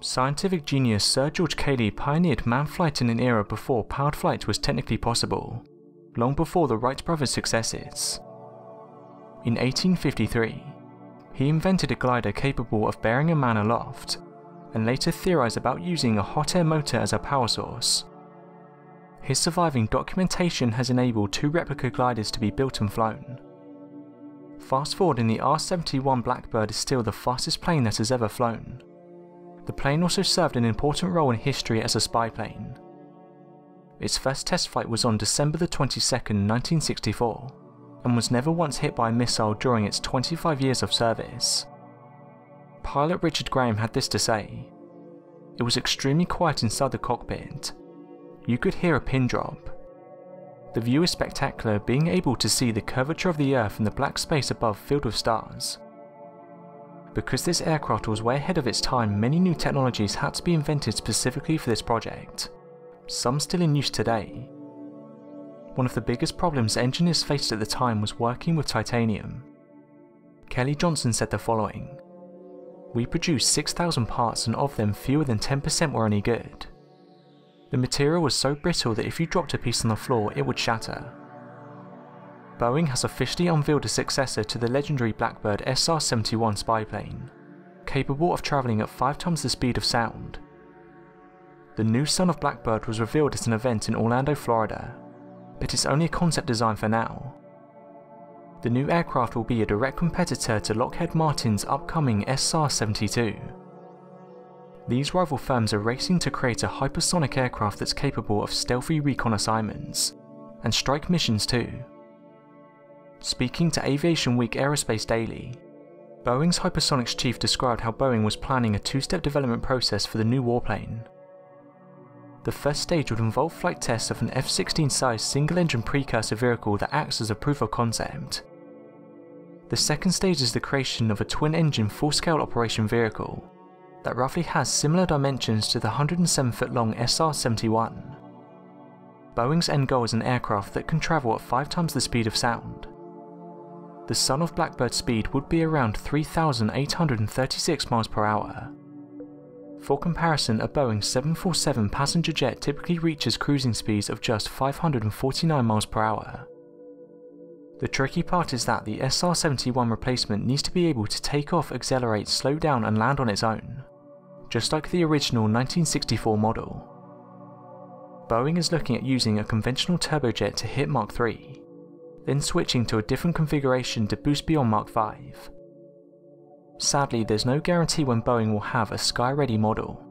Scientific genius Sir George Cayley pioneered manned flight in an era before powered flight was technically possible, long before the Wright brothers' successes. In 1853, he invented a glider capable of bearing a man aloft, and later theorized about using a hot air motor as a power source. His surviving documentation has enabled two replica gliders to be built and flown. Fast forward and the R-71 Blackbird is still the fastest plane that has ever flown. The plane also served an important role in history as a spy plane. Its first test flight was on December 22, 1964, and was never once hit by a missile during its 25 years of service. Pilot Richard Graham had this to say. It was extremely quiet inside the cockpit. You could hear a pin drop. The view is spectacular, being able to see the curvature of the Earth and the black space above filled with stars. Because this aircraft was way ahead of its time, many new technologies had to be invented specifically for this project, some still in use today. One of the biggest problems engineers faced at the time was working with titanium. Kelly Johnson said the following We produced 6,000 parts and of them fewer than 10% were any good. The material was so brittle that if you dropped a piece on the floor it would shatter. Boeing has officially unveiled a successor to the legendary Blackbird SR-71 spy plane, capable of travelling at 5 times the speed of sound. The new son of Blackbird was revealed at an event in Orlando, Florida, but it's only a concept design for now. The new aircraft will be a direct competitor to Lockheed Martin's upcoming SR-72. These rival firms are racing to create a hypersonic aircraft that's capable of stealthy recon assignments, and strike missions too. Speaking to Aviation Week Aerospace Daily, Boeing's hypersonics chief described how Boeing was planning a two-step development process for the new warplane. The first stage would involve flight tests of an F-16 sized single-engine precursor vehicle that acts as a proof of concept. The second stage is the creation of a twin-engine full-scale operation vehicle that roughly has similar dimensions to the 107 foot long SR-71. Boeing's end goal is an aircraft that can travel at 5 times the speed of sound, the son of Blackbird speed would be around 3,836 miles per hour. For comparison, a Boeing 747 passenger jet typically reaches cruising speeds of just 549 miles per hour. The tricky part is that the SR-71 replacement needs to be able to take off, accelerate, slow down and land on its own, just like the original 1964 model. Boeing is looking at using a conventional turbojet to hit Mach 3, then switching to a different configuration to boost beyond Mach 5. Sadly, there's no guarantee when Boeing will have a sky-ready model.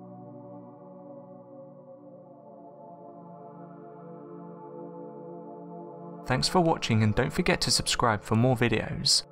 Thanks for watching and don't forget to subscribe for more videos.